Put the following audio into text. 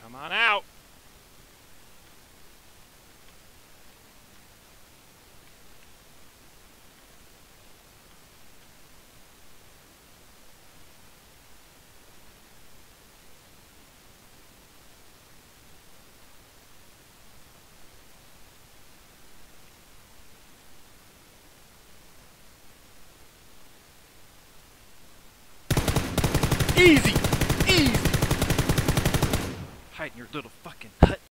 Come on out! Easy! Hide in your little fucking hut.